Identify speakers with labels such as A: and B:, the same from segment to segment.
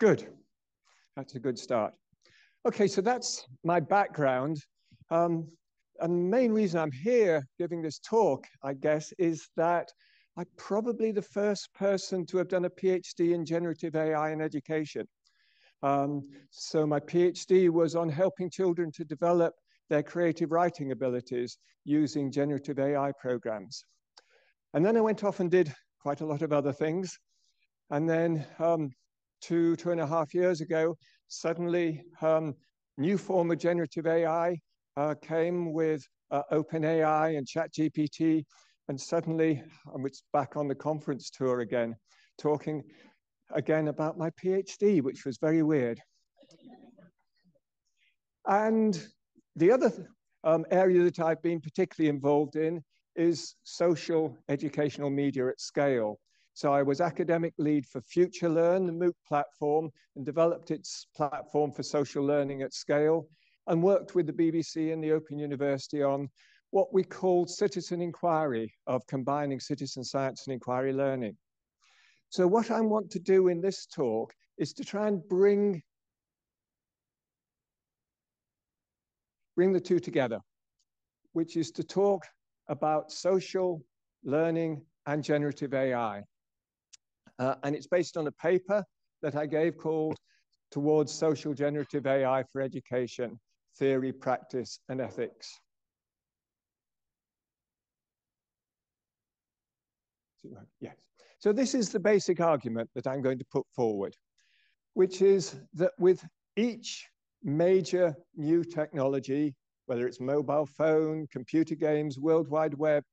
A: Good. That's a good start. Okay, so that's my background. Um, and the main reason I'm here giving this talk, I guess, is that I'm probably the first person to have done a PhD in generative AI in education. Um, so my PhD was on helping children to develop their creative writing abilities using generative AI programs. And then I went off and did quite a lot of other things. And then um, two, two and a half years ago, suddenly um, new form of generative AI uh, came with uh, OpenAI and ChatGPT, and suddenly I'm back on the conference tour again, talking again about my PhD, which was very weird. And the other um, area that I've been particularly involved in is social educational media at scale. So I was academic lead for FutureLearn, the MOOC platform, and developed its platform for social learning at scale, and worked with the BBC and the Open University on what we called citizen inquiry of combining citizen science and inquiry learning. So what I want to do in this talk is to try and bring, bring the two together, which is to talk about social learning and generative AI. Uh, and it's based on a paper that I gave called Towards Social Generative AI for Education, Theory, Practice, and Ethics. Yes. So this is the basic argument that I'm going to put forward, which is that with each major new technology, whether it's mobile phone, computer games, World Wide Web,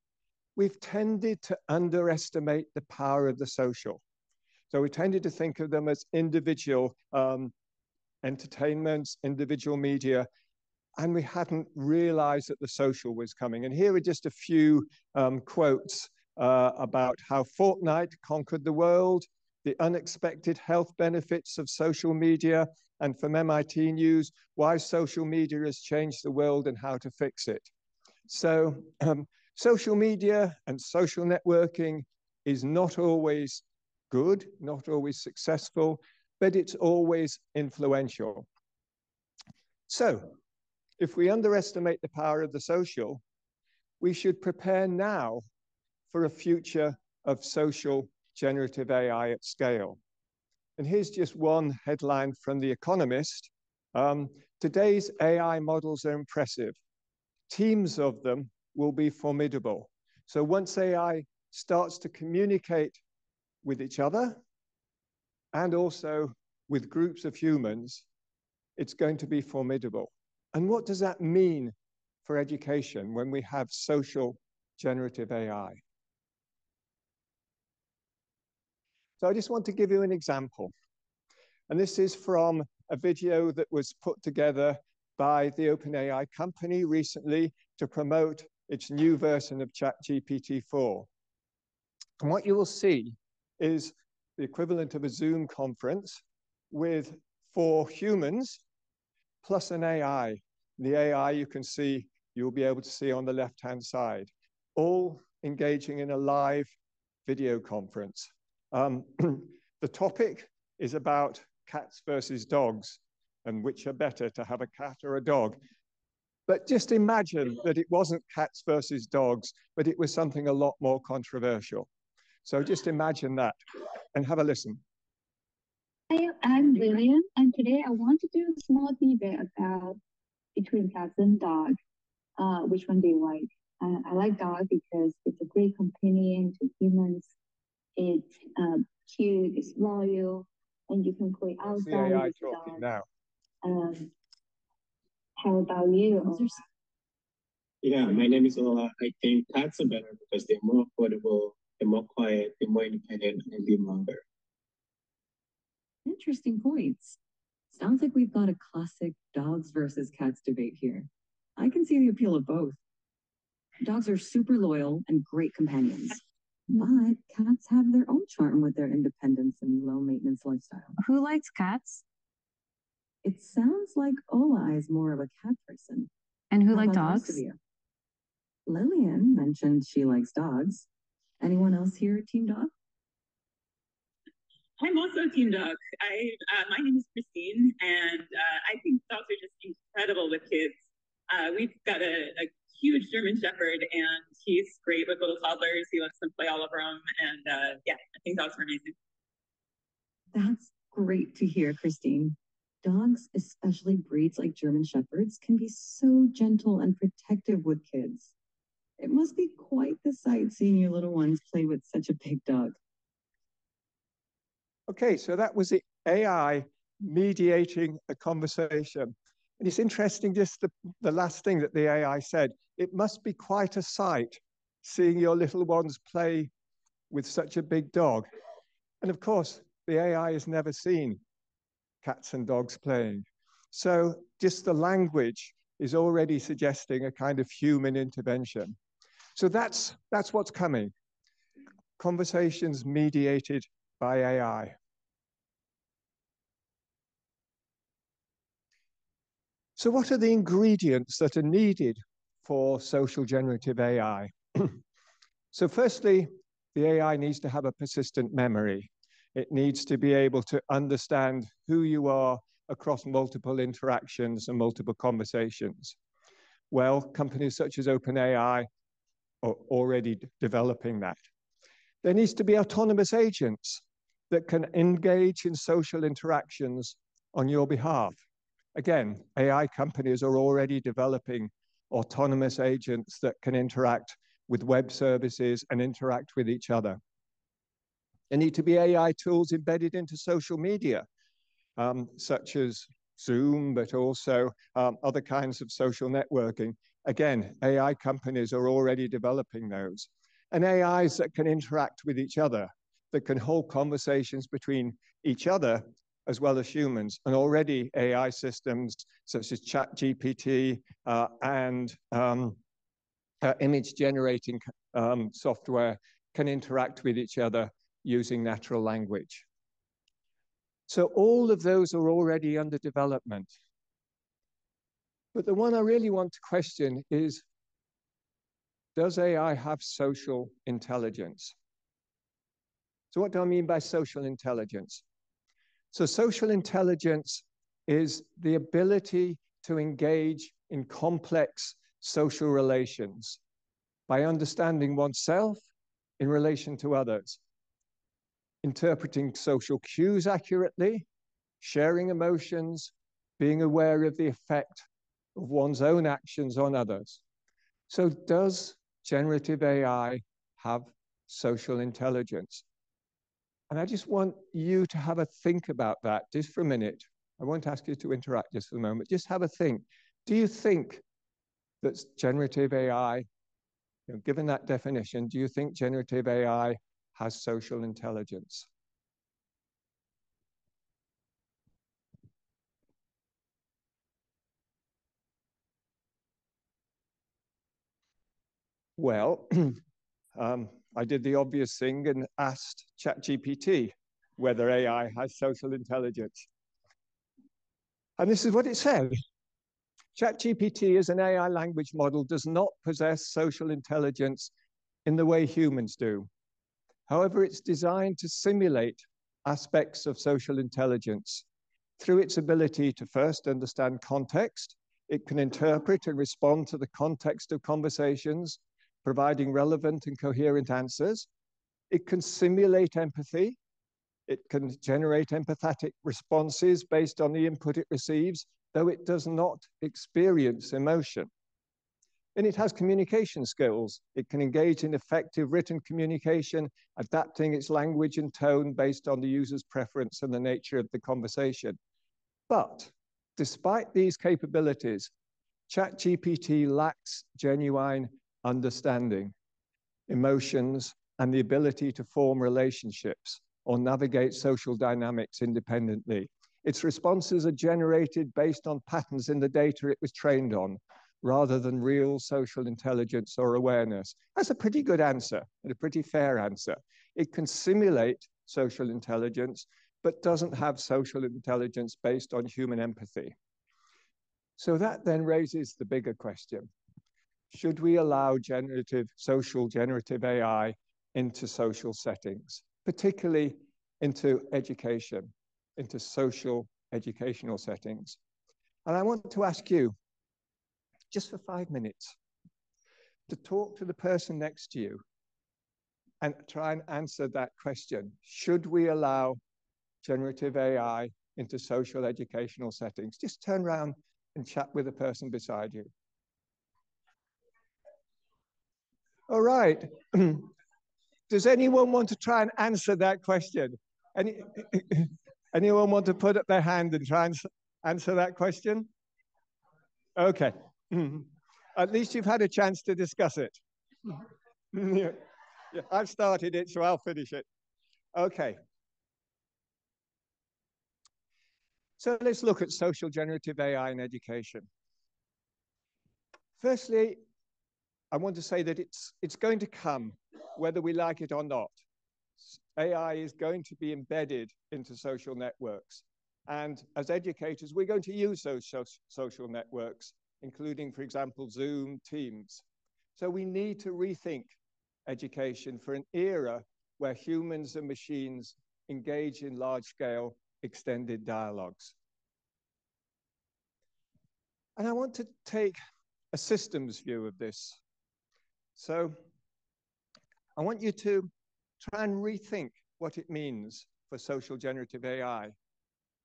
A: we've tended to underestimate the power of the social. So we tended to think of them as individual um, entertainments, individual media, and we hadn't realized that the social was coming. And here are just a few um, quotes uh, about how Fortnite conquered the world, the unexpected health benefits of social media, and from MIT News, why social media has changed the world and how to fix it. So um, social media and social networking is not always good, not always successful, but it's always influential. So, if we underestimate the power of the social, we should prepare now for a future of social generative AI at scale. And here's just one headline from The Economist. Um, Today's AI models are impressive. Teams of them will be formidable. So once AI starts to communicate with each other and also with groups of humans, it's going to be formidable. And what does that mean for education when we have social generative AI? So I just want to give you an example. And this is from a video that was put together by the OpenAI company recently to promote its new version of ChatGPT 4. And what you will see is the equivalent of a Zoom conference with four humans plus an AI. The AI you can see, you'll be able to see on the left-hand side, all engaging in a live video conference. Um, the topic is about cats versus dogs and which are better to have a cat or a dog. But just imagine that it wasn't cats versus dogs, but it was something a lot more controversial. So just imagine that and have a listen.
B: Hi, I'm Lillian, and today I want to do a small debate about between cats and dogs. Uh, which one do you like? Uh, I like dog because it's a great companion to humans. It's uh, cute, it's loyal, and you can play outside.
A: The AI talking now.
B: Um, how about you?
C: Yeah, my name is Ola. I think cats are better because they're more affordable, they're more quiet, they're more independent, and they're longer.
D: Interesting points. Sounds like we've got a classic dogs versus cats debate here. I can see the appeal of both. Dogs are super loyal and great companions. But cats have their own charm with their independence and low maintenance lifestyle.
E: Who likes cats?
D: It sounds like Ola is more of a cat person.
E: And who like dogs?
D: Lillian mentioned she likes dogs. Anyone else here team dog?
F: I'm also Team Dog. I uh, my name is Christine, and uh, I think dogs are just incredible with kids. Uh, we've got a, a, huge German Shepherd, and he's great with little toddlers. He lets them play all over them, and uh, yeah, I think dogs are amazing.
D: That's great to hear, Christine. Dogs, especially breeds like German Shepherds, can be so gentle and protective with kids. It must be quite the sight seeing your little ones play with such a big dog.
A: Okay, so that was the AI mediating a conversation. And it's interesting, just the, the last thing that the AI said. It must be quite a sight seeing your little ones play with such a big dog. And of course, the AI has never seen cats and dogs playing. So just the language is already suggesting a kind of human intervention. So that's, that's what's coming. Conversations mediated by AI. So what are the ingredients that are needed for social generative AI? so firstly, the AI needs to have a persistent memory. It needs to be able to understand who you are across multiple interactions and multiple conversations. Well, companies such as OpenAI are already developing that. There needs to be autonomous agents that can engage in social interactions on your behalf. Again, AI companies are already developing autonomous agents that can interact with web services and interact with each other. There need to be AI tools embedded into social media, um, such as Zoom, but also um, other kinds of social networking. Again, AI companies are already developing those. And AIs that can interact with each other, that can hold conversations between each other as well as humans. And already AI systems such as ChatGPT uh, and um, uh, image generating um, software can interact with each other using natural language. So all of those are already under development. But the one I really want to question is, does AI have social intelligence? So what do I mean by social intelligence? So social intelligence is the ability to engage in complex social relations by understanding oneself in relation to others, interpreting social cues accurately, sharing emotions, being aware of the effect of one's own actions on others. So does generative AI have social intelligence? And I just want you to have a think about that just for a minute. I won't ask you to interact just for a moment. Just have a think. Do you think that generative AI, you know, given that definition, do you think generative AI has social intelligence? Well, um, I did the obvious thing and asked ChatGPT whether AI has social intelligence. And this is what it said. ChatGPT as an AI language model does not possess social intelligence in the way humans do. However, it's designed to simulate aspects of social intelligence through its ability to first understand context. It can interpret and respond to the context of conversations providing relevant and coherent answers. It can simulate empathy. It can generate empathetic responses based on the input it receives, though it does not experience emotion. And it has communication skills. It can engage in effective written communication, adapting its language and tone based on the user's preference and the nature of the conversation. But despite these capabilities, ChatGPT lacks genuine understanding, emotions, and the ability to form relationships or navigate social dynamics independently. Its responses are generated based on patterns in the data it was trained on, rather than real social intelligence or awareness. That's a pretty good answer and a pretty fair answer. It can simulate social intelligence, but doesn't have social intelligence based on human empathy. So that then raises the bigger question should we allow generative, social generative AI into social settings, particularly into education, into social educational settings. And I want to ask you, just for five minutes, to talk to the person next to you and try and answer that question. Should we allow generative AI into social educational settings? Just turn around and chat with the person beside you. All right. Does anyone want to try and answer that question? Any, anyone want to put up their hand and try and answer that question? Okay. At least you've had a chance to discuss it. yeah. I've started it, so I'll finish it. Okay. So let's look at social generative AI in education. Firstly, I want to say that it's, it's going to come whether we like it or not. AI is going to be embedded into social networks. And as educators, we're going to use those social networks, including, for example, Zoom, Teams. So we need to rethink education for an era where humans and machines engage in large scale extended dialogues. And I want to take a systems view of this. So I want you to try and rethink what it means for social generative AI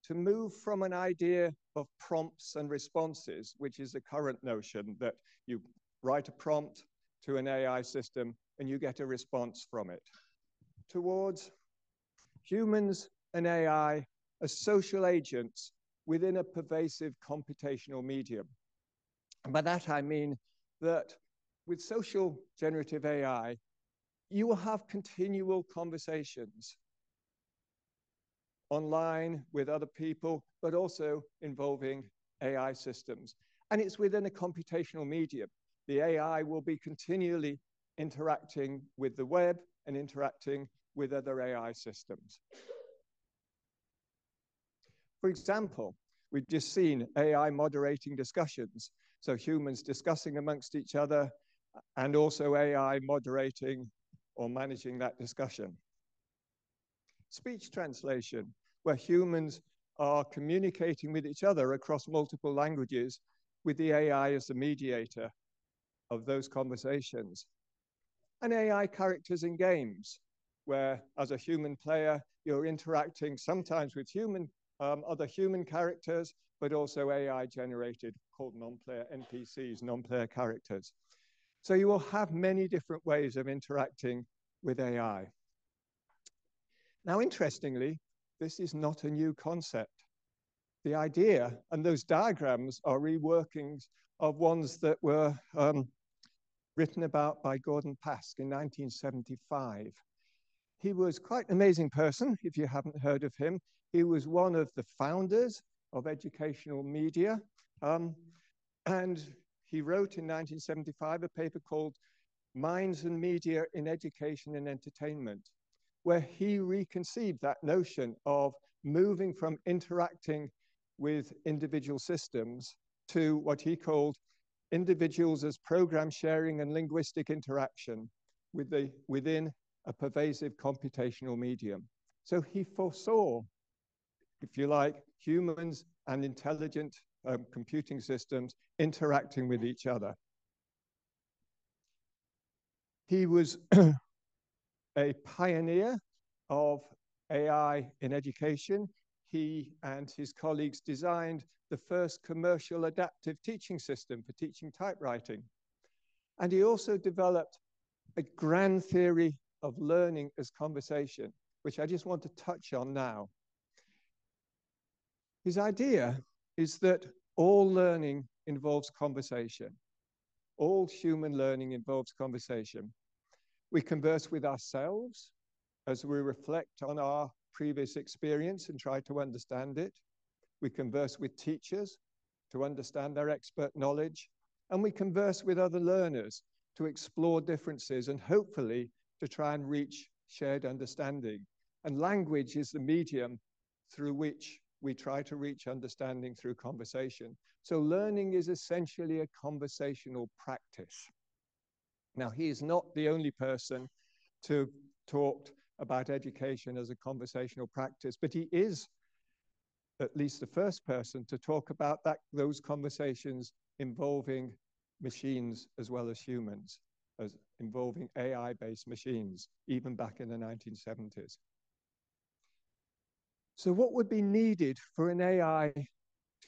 A: to move from an idea of prompts and responses, which is the current notion that you write a prompt to an AI system and you get a response from it, towards humans and AI as social agents within a pervasive computational medium. And by that I mean that with social generative AI, you will have continual conversations online with other people, but also involving AI systems. And it's within a computational medium. The AI will be continually interacting with the web and interacting with other AI systems. For example, we've just seen AI moderating discussions. So humans discussing amongst each other and also AI moderating or managing that discussion. Speech translation, where humans are communicating with each other across multiple languages with the AI as the mediator of those conversations. And AI characters in games, where as a human player, you're interacting sometimes with human, um, other human characters, but also AI generated called non-player NPCs, non-player characters. So you will have many different ways of interacting with AI. Now, interestingly, this is not a new concept. The idea and those diagrams are reworkings of ones that were um, written about by Gordon Pask in 1975. He was quite an amazing person, if you haven't heard of him. He was one of the founders of educational media. Um, and he wrote in 1975 a paper called Minds and Media in Education and Entertainment, where he reconceived that notion of moving from interacting with individual systems to what he called individuals as program sharing and linguistic interaction with the, within a pervasive computational medium. So he foresaw, if you like, humans and intelligent um, computing systems interacting with each other. He was a pioneer of AI in education. He and his colleagues designed the first commercial adaptive teaching system for teaching typewriting. And he also developed a grand theory of learning as conversation, which I just want to touch on now. His idea is that all learning involves conversation. All human learning involves conversation. We converse with ourselves as we reflect on our previous experience and try to understand it. We converse with teachers to understand their expert knowledge. And we converse with other learners to explore differences and hopefully to try and reach shared understanding. And language is the medium through which we try to reach understanding through conversation. So learning is essentially a conversational practice. Now, he is not the only person to talked about education as a conversational practice, but he is at least the first person to talk about that those conversations involving machines as well as humans, as involving AI-based machines, even back in the 1970s. So what would be needed for an AI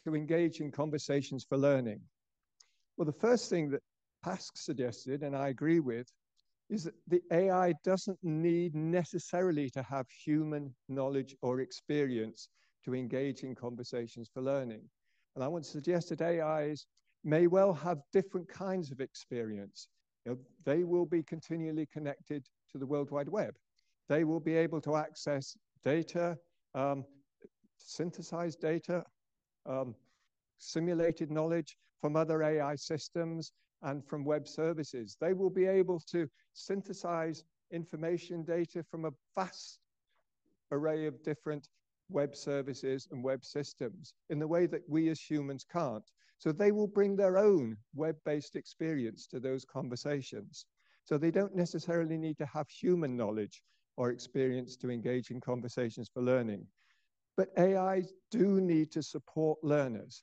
A: to engage in conversations for learning? Well, the first thing that Pask suggested, and I agree with, is that the AI doesn't need necessarily to have human knowledge or experience to engage in conversations for learning. And I want to suggest that AIs may well have different kinds of experience. You know, they will be continually connected to the World Wide Web. They will be able to access data, um, synthesized data, um, simulated knowledge from other AI systems and from web services. They will be able to synthesize information data from a vast array of different web services and web systems in the way that we as humans can't. So they will bring their own web-based experience to those conversations. So they don't necessarily need to have human knowledge or experience to engage in conversations for learning. But AIs do need to support learners,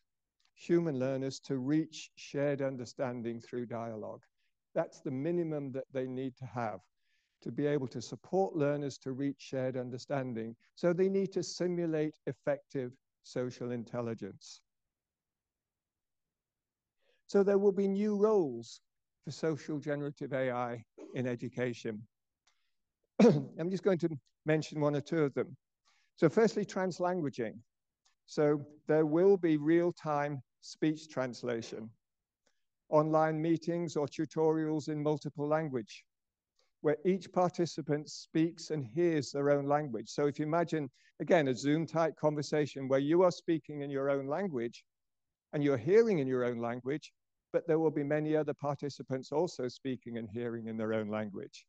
A: human learners, to reach shared understanding through dialogue. That's the minimum that they need to have to be able to support learners to reach shared understanding. So they need to simulate effective social intelligence. So there will be new roles for social generative AI in education. I'm just going to mention one or two of them. So firstly, translanguaging. So there will be real-time speech translation, online meetings or tutorials in multiple language, where each participant speaks and hears their own language. So if you imagine, again, a Zoom-type conversation where you are speaking in your own language and you're hearing in your own language, but there will be many other participants also speaking and hearing in their own language.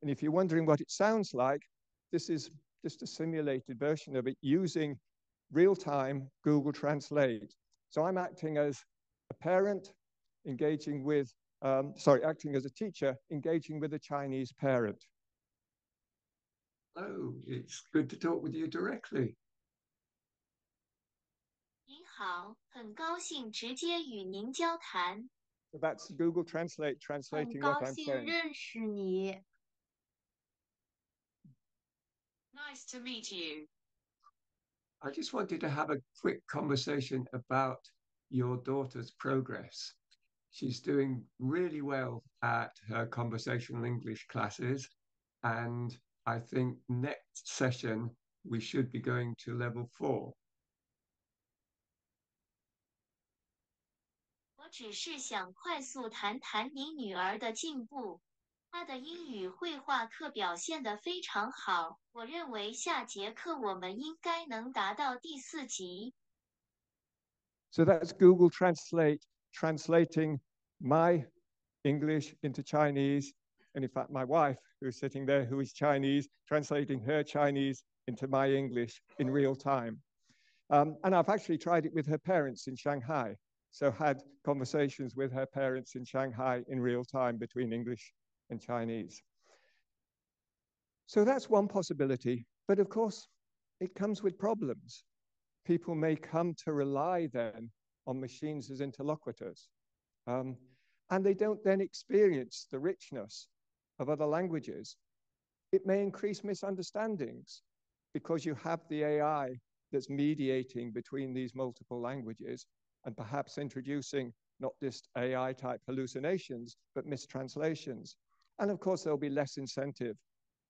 A: And if you're wondering what it sounds like, this is just a simulated version of it using real-time Google Translate. So I'm acting as a parent engaging with, um, sorry, acting as a teacher engaging with a Chinese parent.
G: Hello, it's good to talk with you directly.
H: 您好，很高兴直接与您交谈。
A: So that's Google Translate
H: 很
A: translating
H: 高
A: what I'm
H: 兴
A: saying.
H: 认识你。
I: Nice to meet you.
G: I just wanted to have a quick conversation about your daughter's progress. She's doing really well at her conversational English classes, and I think next session we should be going to level four.
H: 我只是想快速谈谈你女儿的进步。 她的英语绘画课表现得非常好，我认为下节课我们应该能达到第四级。
A: So that's Google Translate translating my English into Chinese. And in fact, my wife, who's sitting there, who is Chinese, translating her Chinese into my English in real time. Um, and I've actually tried it with her parents in Shanghai. So had conversations with her parents in Shanghai in real time between English and Chinese. So that's one possibility. But of course, it comes with problems. People may come to rely then on machines as interlocutors. Um, and they don't then experience the richness of other languages. It may increase misunderstandings because you have the AI that's mediating between these multiple languages and perhaps introducing not just AI type hallucinations, but mistranslations. And of course, there'll be less incentive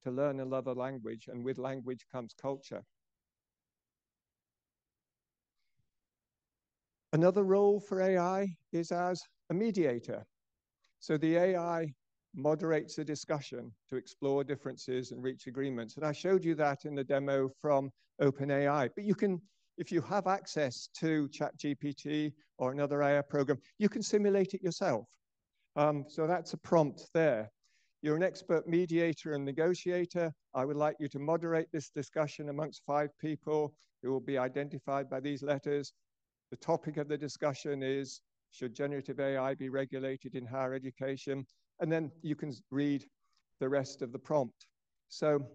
A: to learn another language, and with language comes culture. Another role for AI is as a mediator. So the AI moderates a discussion to explore differences and reach agreements. And I showed you that in the demo from OpenAI. But you can, if you have access to ChatGPT or another AI program, you can simulate it yourself. Um, so that's a prompt there. You're an expert mediator and negotiator. I would like you to moderate this discussion amongst five people who will be identified by these letters. The topic of the discussion is, should generative AI be regulated in higher education? And then you can read the rest of the prompt. So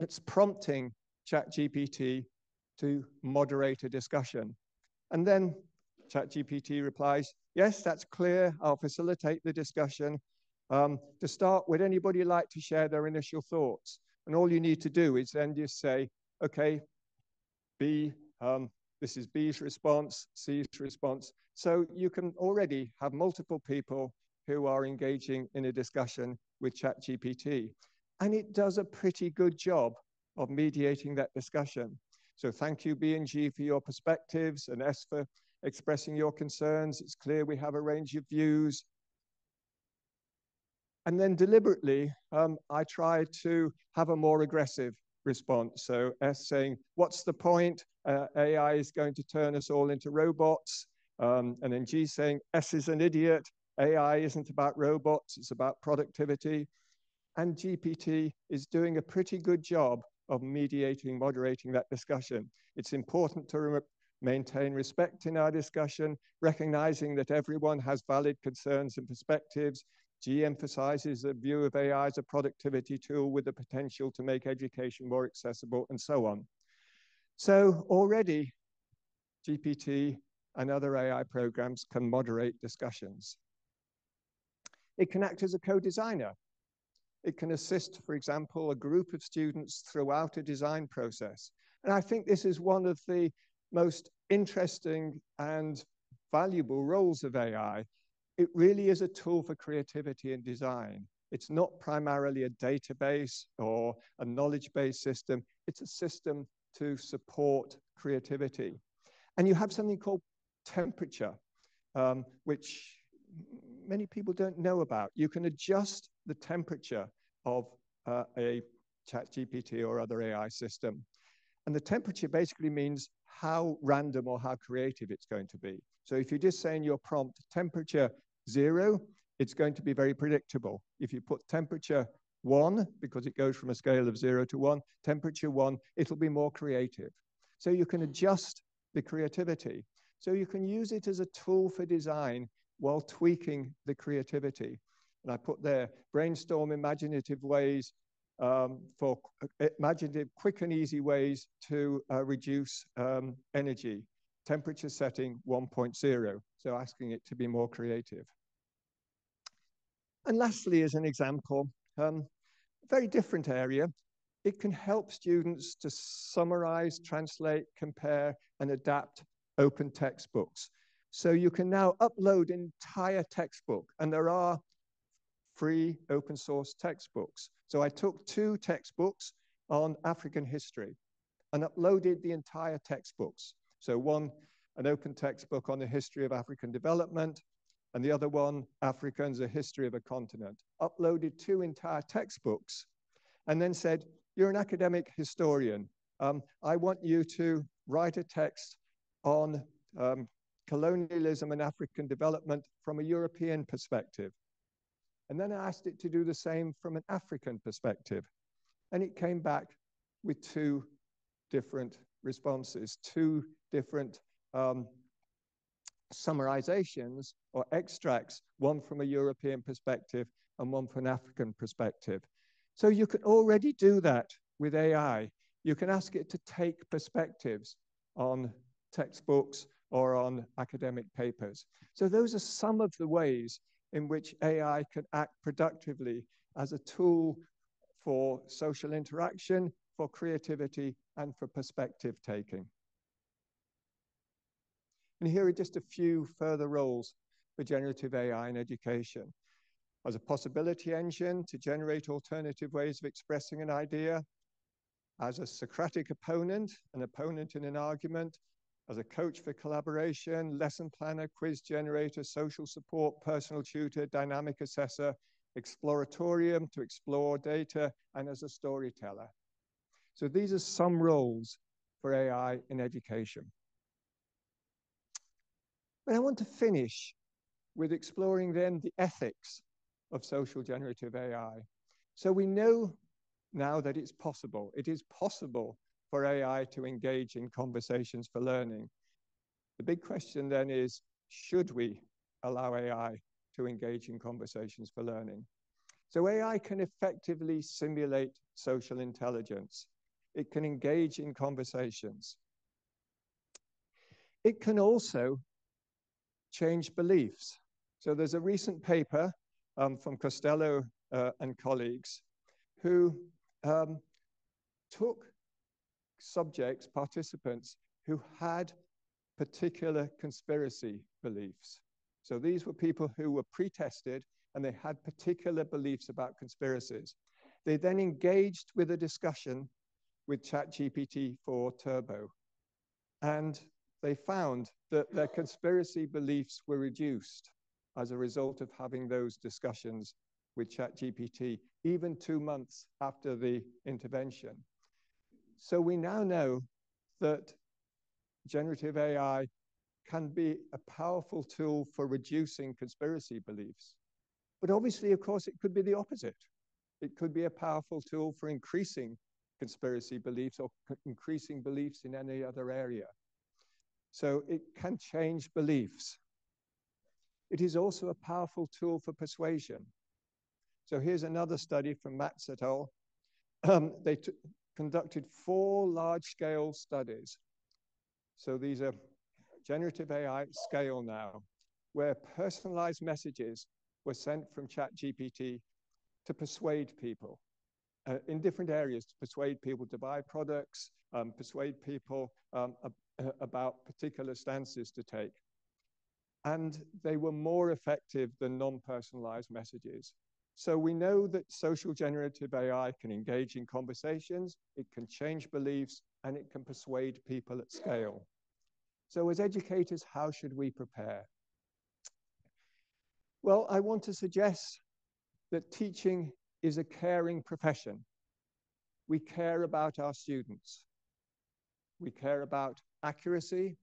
A: it's prompting ChatGPT to moderate a discussion. And then ChatGPT replies, yes, that's clear. I'll facilitate the discussion. Um, to start, would anybody like to share their initial thoughts? And all you need to do is then just say, okay, B, um, this is B's response, C's response. So you can already have multiple people who are engaging in a discussion with ChatGPT. And it does a pretty good job of mediating that discussion. So thank you, B and G, for your perspectives, and S for expressing your concerns. It's clear we have a range of views. And then deliberately, um, I try to have a more aggressive response. So S saying, what's the point? Uh, AI is going to turn us all into robots. Um, and then G saying, S is an idiot. AI isn't about robots, it's about productivity. And GPT is doing a pretty good job of mediating, moderating that discussion. It's important to re maintain respect in our discussion, recognizing that everyone has valid concerns and perspectives. G emphasizes the view of AI as a productivity tool with the potential to make education more accessible and so on. So already GPT and other AI programs can moderate discussions. It can act as a co-designer. It can assist, for example, a group of students throughout a design process. And I think this is one of the most interesting and valuable roles of AI. It really is a tool for creativity and design. It's not primarily a database or a knowledge-based system. It's a system to support creativity. And you have something called temperature, um, which many people don't know about. You can adjust the temperature of uh, a ChatGPT or other AI system. And the temperature basically means how random or how creative it's going to be. So if you just say in your prompt temperature zero, it's going to be very predictable. If you put temperature one, because it goes from a scale of zero to one, temperature one, it'll be more creative. So you can adjust the creativity. So you can use it as a tool for design while tweaking the creativity. And I put there, brainstorm imaginative ways um, for uh, imaginative, quick and easy ways to uh, reduce um, energy. Temperature setting 1.0, so asking it to be more creative. And lastly, as an example, um, very different area, it can help students to summarize, translate, compare, and adapt open textbooks. So you can now upload entire textbook, and there are free open source textbooks. So I took two textbooks on African history and uploaded the entire textbooks. So one, an open textbook on the history of African development, and the other one, Africans, a history of a continent. Uploaded two entire textbooks and then said, you're an academic historian. Um, I want you to write a text on um, colonialism and African development from a European perspective. And then I asked it to do the same from an African perspective. And it came back with two different responses, two different um, summarizations or extracts, one from a European perspective and one from an African perspective. So you can already do that with AI. You can ask it to take perspectives on textbooks or on academic papers. So those are some of the ways in which AI can act productively as a tool for social interaction, for creativity, and for perspective taking. And here are just a few further roles for generative AI in education. As a possibility engine to generate alternative ways of expressing an idea, as a Socratic opponent, an opponent in an argument, as a coach for collaboration, lesson planner, quiz generator, social support, personal tutor, dynamic assessor, exploratorium to explore data, and as a storyteller. So these are some roles for AI in education. But I want to finish with exploring then the ethics of social generative AI. So we know now that it's possible. It is possible for AI to engage in conversations for learning. The big question then is, should we allow AI to engage in conversations for learning? So AI can effectively simulate social intelligence. It can engage in conversations. It can also change beliefs. So there's a recent paper um, from Costello uh, and colleagues who um, took subjects, participants, who had particular conspiracy beliefs. So these were people who were pre-tested and they had particular beliefs about conspiracies. They then engaged with a discussion with ChatGPT 4 Turbo. And they found that their conspiracy beliefs were reduced as a result of having those discussions with ChatGPT, even two months after the intervention. So we now know that generative AI can be a powerful tool for reducing conspiracy beliefs. But obviously, of course, it could be the opposite. It could be a powerful tool for increasing conspiracy beliefs or increasing beliefs in any other area. So it can change beliefs. It is also a powerful tool for persuasion. So here's another study from Matz et al. Um, they conducted four large-scale studies. So these are generative AI scale now, where personalized messages were sent from ChatGPT to persuade people uh, in different areas, to persuade people to buy products, um, persuade people um, uh, about particular stances to take. And they were more effective than non-personalized messages. So we know that social generative AI can engage in conversations, it can change beliefs, and it can persuade people at scale. So as educators, how should we prepare? Well, I want to suggest that teaching is a caring profession. We care about our students. We care about accuracy,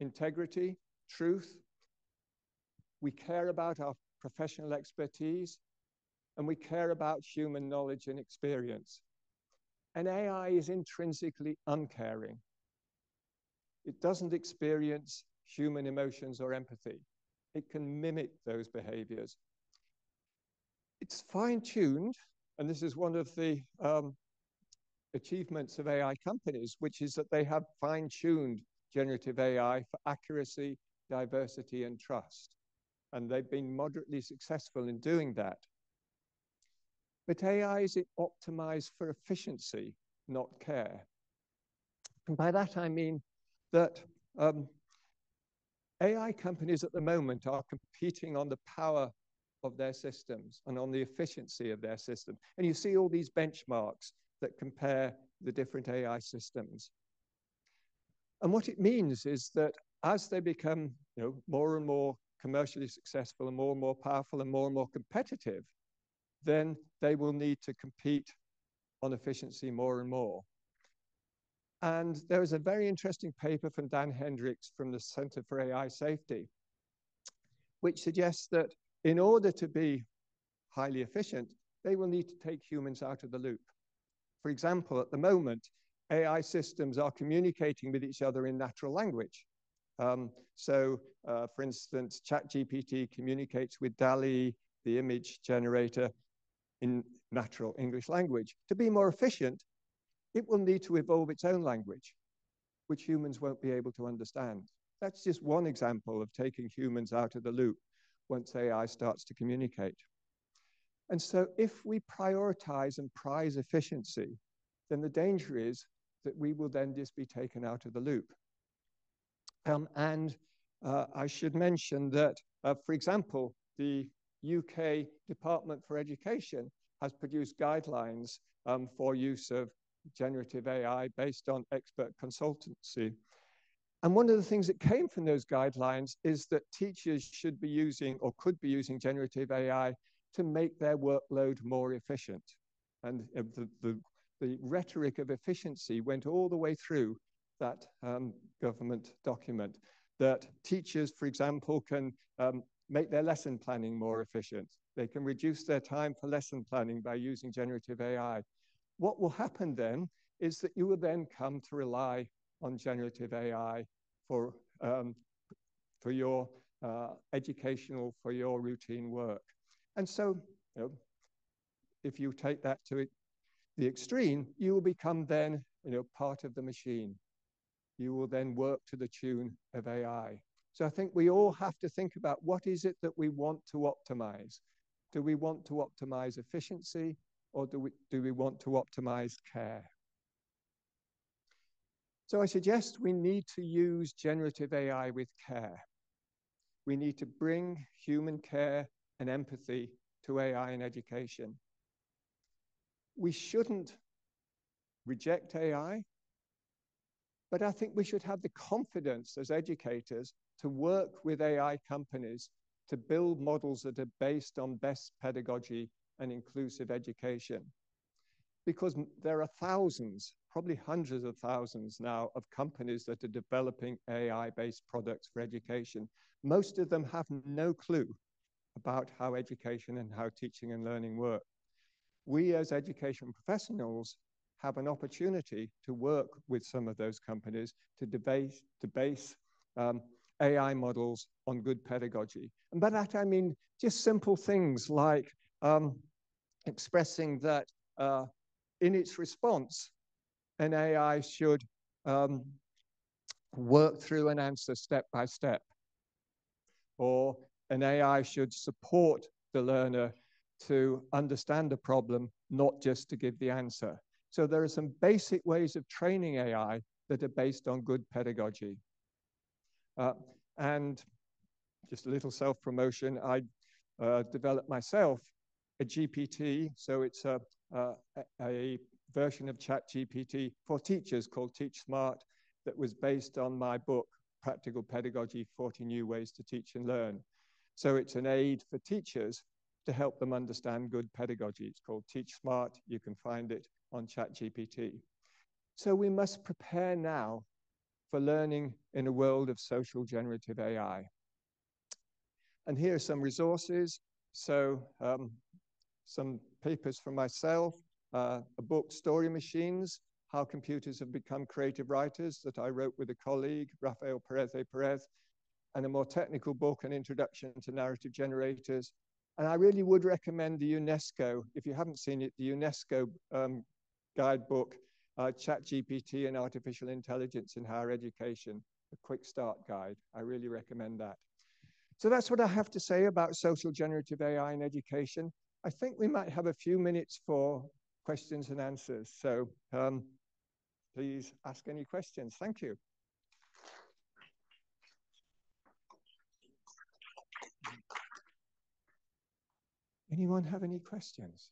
A: integrity, truth. We care about our professional expertise, and we care about human knowledge and experience. And AI is intrinsically uncaring. It doesn't experience human emotions or empathy. It can mimic those behaviors. It's fine-tuned, and this is one of the um, achievements of AI companies, which is that they have fine-tuned generative AI for accuracy, diversity, and trust. And they've been moderately successful in doing that. But AI is optimized for efficiency, not care. And by that I mean that um, AI companies at the moment are competing on the power of their systems and on the efficiency of their system. And you see all these benchmarks that compare the different AI systems. And what it means is that as they become you know, more and more commercially successful and more and more powerful and more and more competitive, then they will need to compete on efficiency more and more. And there was a very interesting paper from Dan Hendrycks from the Center for AI Safety, which suggests that in order to be highly efficient, they will need to take humans out of the loop. For example, at the moment, AI systems are communicating with each other in natural language. Um, so, uh, for instance, ChatGPT communicates with DALL-E, the image generator, in natural English language. To be more efficient, it will need to evolve its own language, which humans won't be able to understand. That's just one example of taking humans out of the loop once AI starts to communicate. And so if we prioritize and prize efficiency, then the danger is that we will then just be taken out of the loop. Um, and uh, I should mention that, uh, for example, the UK Department for Education has produced guidelines um, for use of generative AI based on expert consultancy. And one of the things that came from those guidelines is that teachers should be using or could be using generative AI to make their workload more efficient. And the, the, the rhetoric of efficiency went all the way through that um, government document. That teachers, for example, can um, make their lesson planning more efficient. They can reduce their time for lesson planning by using generative AI. What will happen then is that you will then come to rely on generative AI for, um, for your uh, educational, for your routine work. And so, you know, if you take that to it, the extreme, you will become then, you know, part of the machine. You will then work to the tune of AI. So I think we all have to think about what is it that we want to optimize? Do we want to optimize efficiency or do we, do we want to optimize care? So I suggest we need to use generative AI with care. We need to bring human care and empathy to AI in education. We shouldn't reject AI, but I think we should have the confidence as educators to work with AI companies to build models that are based on best pedagogy and inclusive education. Because there are thousands, probably hundreds of thousands now of companies that are developing AI-based products for education. Most of them have no clue about how education and how teaching and learning work. We as education professionals have an opportunity to work with some of those companies to debase, base um, AI models on good pedagogy. And by that I mean just simple things like um, expressing that uh, in its response, an AI should um, work through an answer step by step, or an AI should support the learner to understand the problem, not just to give the answer. So there are some basic ways of training AI that are based on good pedagogy. Uh, and just a little self-promotion, I uh, developed myself a GPT, so it's a, a, a version of ChatGPT for teachers called Teach Smart that was based on my book, Practical Pedagogy, 40 New Ways to Teach and Learn. So it's an aid for teachers to help them understand good pedagogy. It's called Teach Smart. You can find it on ChatGPT. So we must prepare now for learning in a world of social generative AI. And here are some resources. So um, some papers from myself, uh, a book, Story Machines, How Computers Have Become Creative Writers, that I wrote with a colleague, Rafael Perez Perez, and a more technical book, An Introduction to Narrative Generators. And I really would recommend the UNESCO, if you haven't seen it, the UNESCO um, guidebook, uh, ChatGPT and Artificial Intelligence in Higher Education, a quick start guide. I really recommend that. So that's what I have to say about social generative AI in education. I think we might have a few minutes for questions and answers. So um, please ask any questions. Thank you. Anyone have any questions?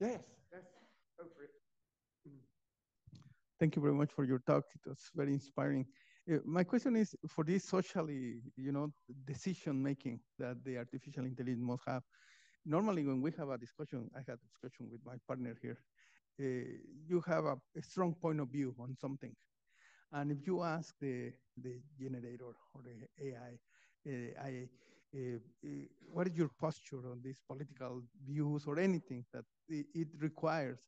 A: Yes, yes, go for it.
J: Thank you very much for your talk. It was very inspiring. Uh, my question is for this socially, you know, decision making that the artificial intelligence must have. Normally, when we have a discussion, I had a discussion with my partner here. Uh, you have a, a, strong point of view on something, and if you ask the the generator or the AI, uh, I, Eh, eh, what is your posture on these political views or anything that it, requires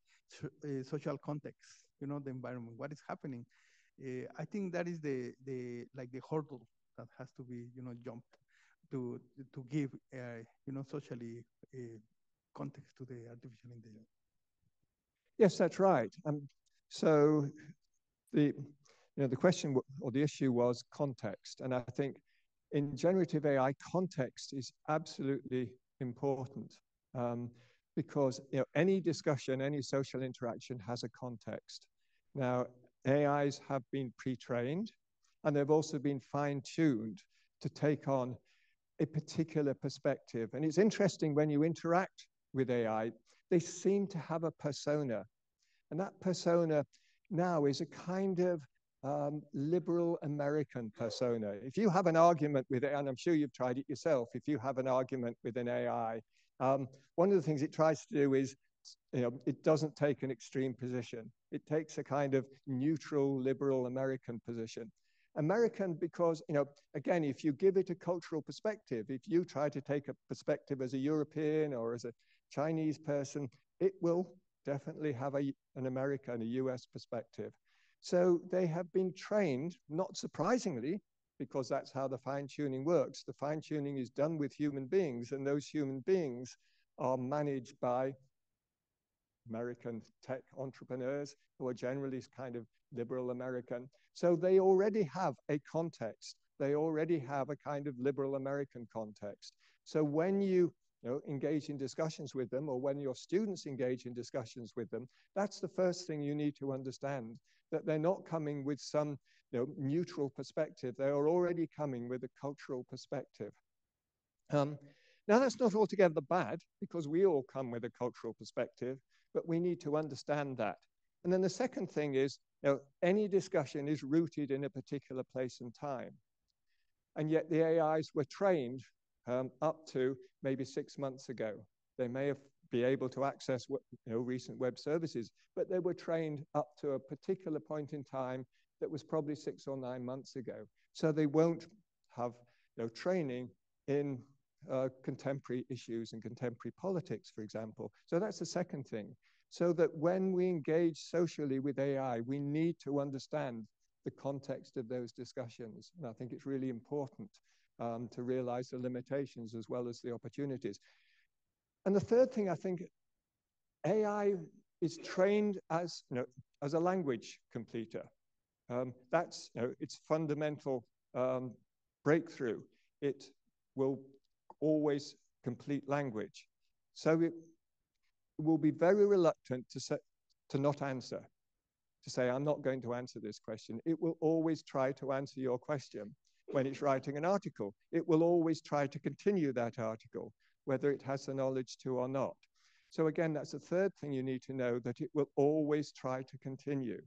J: uh, social context? You know, the environment, what is happening I think that is the the like the hurdle that has to be you know jumped to to give you know socially context to the artificial intelligence.
A: Yes, that's right. Um, so the you know the question or the issue was context, and I think in generative AI, context is absolutely important um, because you know any discussion, any social interaction has a context. Now, AIs have been pre-trained and they've also been fine-tuned to take on a particular perspective. And it's interesting when you interact with AI, they seem to have a persona. And that persona now is a kind of um, liberal American persona. If you have an argument with it, and I'm sure you've tried it yourself, if you have an argument with an AI, um, one of the things it tries to do is you know, it doesn't take an extreme position. It takes a kind of neutral, liberal American position. American because, you know, again, if you give it a cultural perspective, if you try to take a perspective as a European or as a Chinese person, it will definitely have a, an American, a US perspective. So they have been trained, not surprisingly, because that's how the fine tuning works. The fine tuning is done with human beings, and those human beings are managed by American tech entrepreneurs who are generally kind of liberal American. So they already have a context. They already have a kind of liberal American context. So when you, you know, engage in discussions with them or when your students engage in discussions with them, that's the first thing you need to understand, that they're not coming with some you know, neutral perspective. They are already coming with a cultural perspective. Um, now, that's not altogether bad because we all come with a cultural perspective, but we need to understand that. And then the second thing is, you know, any discussion is rooted in a particular place and time. And yet the AIs were trained um, up to maybe six months ago. They may have be able to access you know, recent web services, but they were trained up to a particular point in time that was probably six or nine months ago. So they won't have you know, training in uh, contemporary issues and contemporary politics, for example. So that's the second thing. So that when we engage socially with AI, we need to understand the context of those discussions. And I think it's really important um, to realize the limitations as well as the opportunities. And the third thing I think AI is trained as, you know, as a language completer. Um, that's you know, its fundamental um, breakthrough. It will always complete language. So it will be very reluctant to, say, to not answer, to say, I'm not going to answer this question. It will always try to answer your question when it's writing an article. It will always try to continue that article, whether it has the knowledge to or not. So again, that's the third thing you need to know, that it will always try to continue.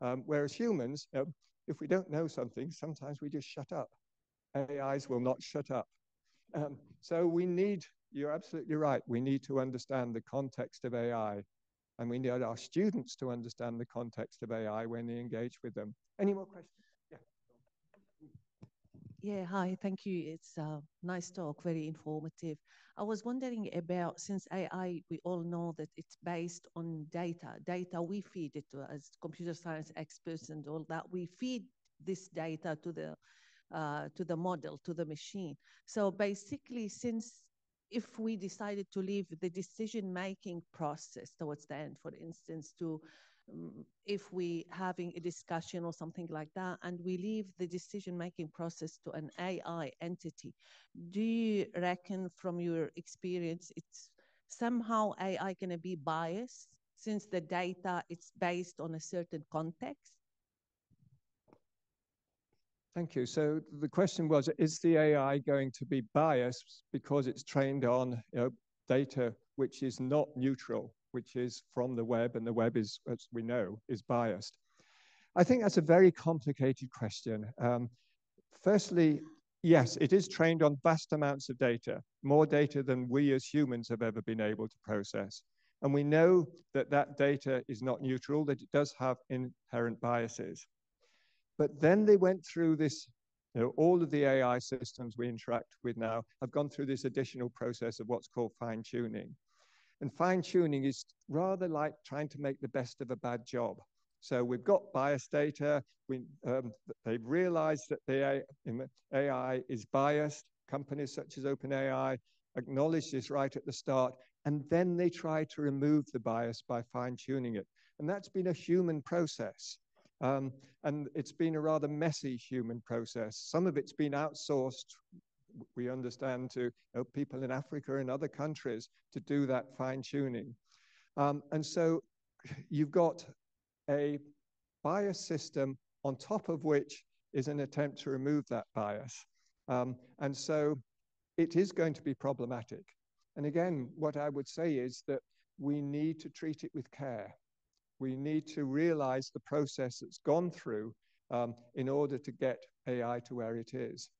A: Um, whereas humans, you know, if we don't know something, sometimes we just shut up. AIs will not shut up. Um, so we need, you're absolutely right, we need to understand the context of AI and we need our students to understand the context of AI when they engage with them. Any more questions? Yeah.
K: Hi, thank you. It's a nice talk, very informative. I was wondering about, since AI, we all know that it's based on data, data we feed it to as computer science experts and all that, we feed this data to the uh, to the model, to the machine. So basically, since if we decided to leave the decision-making process towards the end, for instance, to Mm, if we having a discussion or something like that, and we leave the decision-making process to an AI entity, do you reckon from your experience it's somehow AI going to be biased since the data it's based on a certain context?
A: Thank you. So the question was, is the AI going to be biased because it's trained on you know, data which is not neutral, which is from the web, and the web is, as we know, is biased? I think that's a very complicated question. Um, firstly, yes, it is trained on vast amounts of data, more data than we as humans have ever been able to process. And we know that that data is not neutral, that it does have inherent biases. But then they went through this, you know, all of the AI systems we interact with now have gone through this additional process of what's called fine tuning. And fine tuning is rather like trying to make the best of a bad job. So we've got bias data. We, um, they've realized that the AI is biased. Companies such as OpenAI acknowledge this right at the start, and then they try to remove the bias by fine tuning it. And that's been a human process. Um, and it's been a rather messy human process. Some of it's been outsourced, we understand, to know, people in Africa and other countries to do that fine tuning. Um, and so you've got a bias system on top of which is an attempt to remove that bias. Um, and so it is going to be problematic. And again, what I would say is that we need to treat it with care we need to realize the process that's gone through um, in order to get AI to where it is.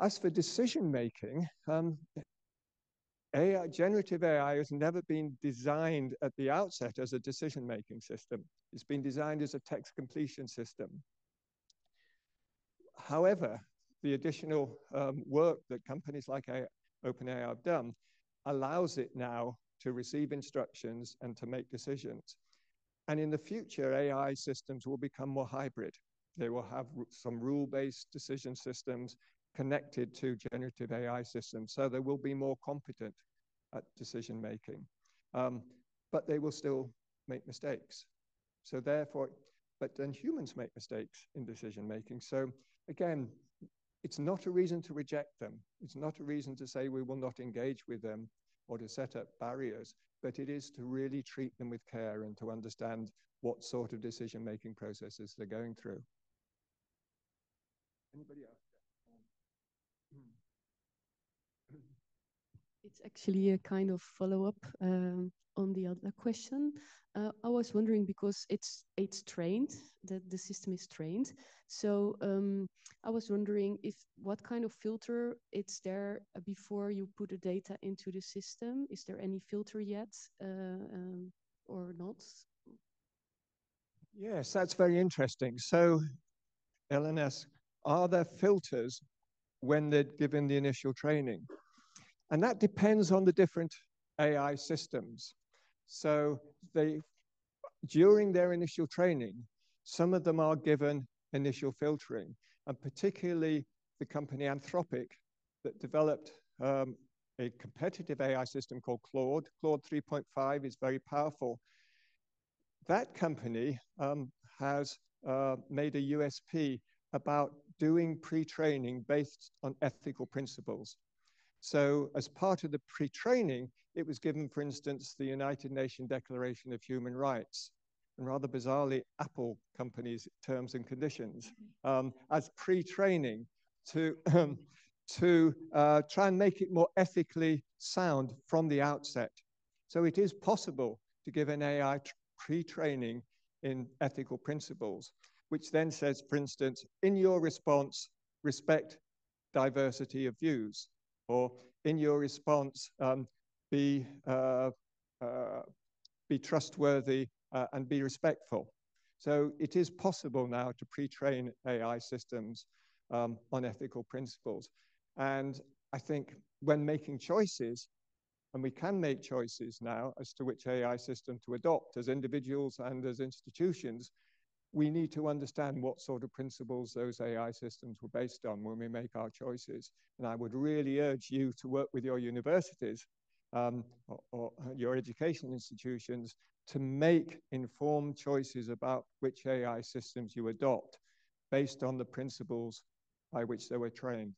A: As for decision making, um, AI, generative AI has never been designed at the outset as a decision making system. It's been designed as a text completion system. However, the additional um, work that companies like OpenAI have done allows it now to receive instructions and to make decisions. And in the future, AI systems will become more hybrid. they will have some rule-based decision systems connected to generative AI systems. So they will be more competent at decision making. Um, but they will still make mistakes. So therefore, but then humans make mistakes in decision making. So again, it's not a reason to reject them. It's not a reason to say we will not engage with them or to set up barriers, but it is to really treat them with care and to understand what sort of decision making processes they're going through. Anybody else?
L: It's actually a kind of follow-up um, on the other question. Uh, I was wondering because it's it's trained that the system is trained. So um, I was wondering if what kind of filter it's there before you put the data into the system. Is there any filter yet uh, um, or not?
A: Yes, that's very interesting. So, LLMs, are there filters when they're given the initial training? And that depends on the different AI systems. So they, during their initial training, some of them are given initial filtering, and particularly the company Anthropic that developed um, a competitive AI system called Claude. Claude 3.5 is very powerful. That company um, has uh, made a USP about doing pre-training based on ethical principles. So as part of the pre-training, it was given, for instance, the United Nations Declaration of Human Rights, and rather bizarrely, Apple Company's terms and conditions um, as pre-training to, um, to uh, try and make it more ethically sound from the outset. So it is possible to give an AI pre-training in ethical principles, which then says, for instance, in your response, respect diversity of views or in your response, um, be, uh, uh, be trustworthy uh, and be respectful. So it is possible now to pre-train AI systems um, on ethical principles. And I think when making choices, and we can make choices now as to which AI system to adopt as individuals and as institutions, we need to understand what sort of principles those AI systems were based on when we make our choices. And I would really urge you to work with your universities um, or, or, your education institutions to make informed choices about which AI systems you adopt based on the principles by which they were trained.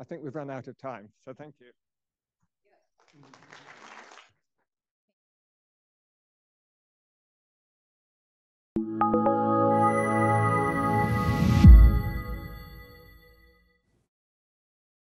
A: I think we've run out of time, so thank you.